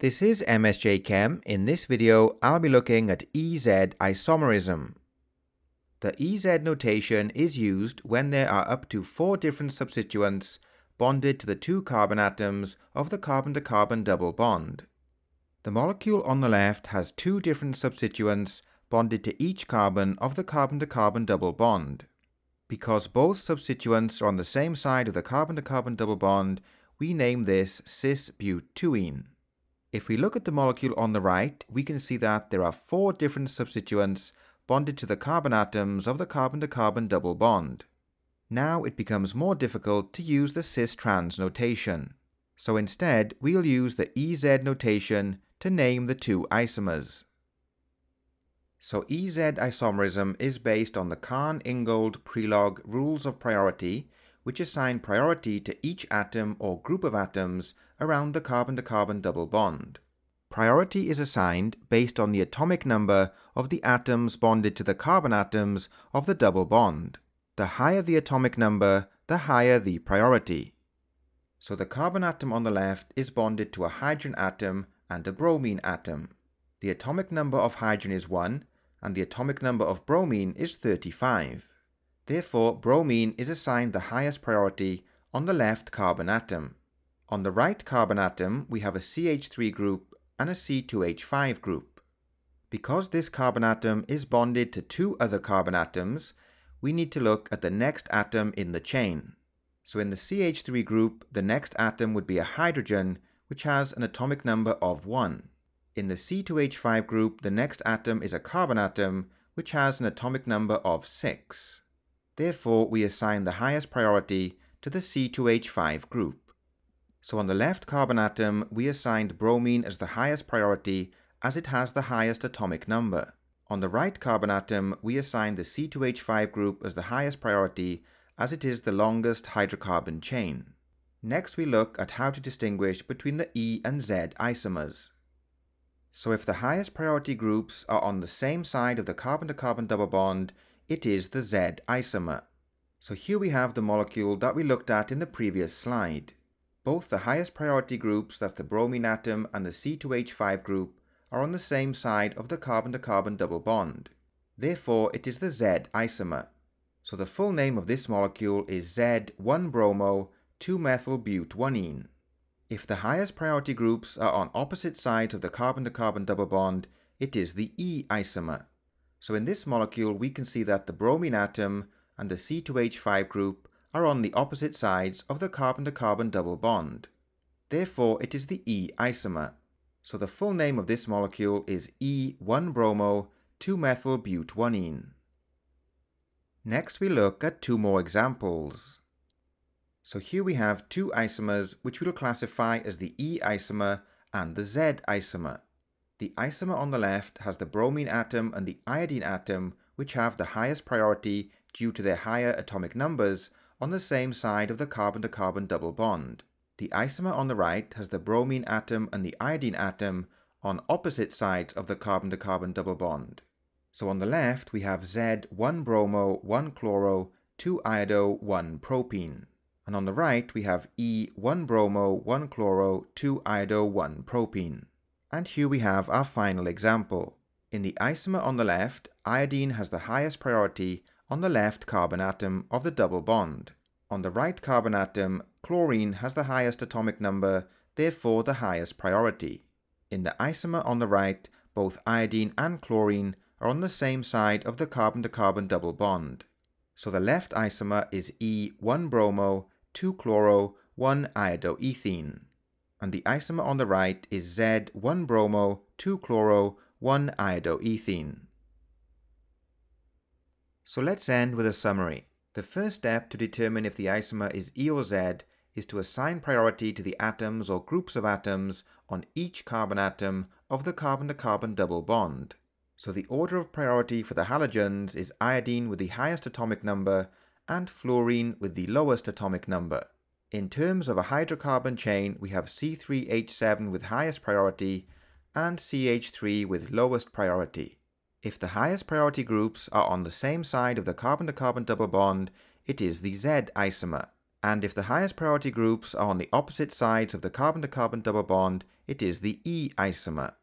This is MSJ Chem. In this video, I'll be looking at EZ isomerism. The EZ notation is used when there are up to four different substituents bonded to the two carbon atoms of the carbon-to-carbon -carbon double bond. The molecule on the left has two different substituents bonded to each carbon of the carbon-to-carbon -carbon double bond. Because both substituents are on the same side of the carbon-to-carbon -carbon double bond, we name this cis-but-2-ene. If we look at the molecule on the right, we can see that there are four different substituents bonded to the carbon atoms of the carbon-to-carbon -carbon double bond. Now it becomes more difficult to use the cis-trans notation. So instead, we'll use the EZ notation to name the two isomers. So EZ isomerism is based on the Cahn-Ingold-Prelog rules of priority, which assign priority to each atom or group of atoms around the carbon-to-carbon -carbon double bond. Priority is assigned based on the atomic number of the atoms bonded to the carbon atoms of the double bond. The higher the atomic number, the higher the priority. So the carbon atom on the left is bonded to a hydrogen atom and a bromine atom. The atomic number of hydrogen is 1 and the atomic number of bromine is 35. Therefore, bromine is assigned the highest priority on the left carbon atom. On the right carbon atom, we have a CH3 group and a C2H5 group. Because this carbon atom is bonded to two other carbon atoms, we need to look at the next atom in the chain. So in the CH3 group, the next atom would be a hydrogen, which has an atomic number of 1. In the C2H5 group, the next atom is a carbon atom, which has an atomic number of 6. Therefore, we assign the highest priority to the C2H5 group. So on the left carbon atom, we assigned bromine as the highest priority as it has the highest atomic number. On the right carbon atom, we assign the C2H5 group as the highest priority as it is the longest hydrocarbon chain. Next we look at how to distinguish between the E and Z isomers. So if the highest priority groups are on the same side of the carbon-to-carbon -carbon double bond, it is the Z isomer. So here we have the molecule that we looked at in the previous slide. Both the highest priority groups, that's the bromine atom and the C2H5 group, are on the same side of the carbon-to-carbon -carbon double bond. Therefore, it is the Z isomer. So the full name of this molecule is Z1-bromo-2-methylbut-1-ene. If the highest priority groups are on opposite sides of the carbon-to-carbon -carbon double bond, it is the E isomer. So in this molecule, we can see that the bromine atom and the C2H5 group are on the opposite sides of the carbon-to-carbon -carbon double bond. Therefore, it is the E isomer. So the full name of this molecule is E1-bromo-2-methylbut-1-ene. Next, we look at two more examples. So here we have two isomers which we'll classify as the E isomer and the Z isomer. The isomer on the left has the bromine atom and the iodine atom which have the highest priority due to their higher atomic numbers on the same side of the carbon-to-carbon -carbon double bond. The isomer on the right has the bromine atom and the iodine atom on opposite sides of the carbon-to-carbon -carbon double bond. So on the left we have Z 1 bromo 1 chloro 2 iodo 1 propene. And on the right we have E 1 bromo 1 chloro 2 iodo 1 propene. And here we have our final example. In the isomer on the left, iodine has the highest priority on the left carbon atom of the double bond. On the right carbon atom, chlorine has the highest atomic number, therefore the highest priority. In the isomer on the right, both iodine and chlorine are on the same side of the carbon-to-carbon -carbon double bond. So the left isomer is E1-bromo, 2-chloro, 1-iodoethene and the isomer on the right is Z1-bromo, 2-chloro, 1-iodoethene. So let's end with a summary. The first step to determine if the isomer is E or Z is to assign priority to the atoms or groups of atoms on each carbon atom of the carbon-to-carbon -carbon double bond. So the order of priority for the halogens is iodine with the highest atomic number and fluorine with the lowest atomic number. In terms of a hydrocarbon chain, we have C3H7 with highest priority and CH3 with lowest priority. If the highest priority groups are on the same side of the carbon-to-carbon -carbon double bond, it is the Z isomer. And if the highest priority groups are on the opposite sides of the carbon-to-carbon double bond, it is the E isomer.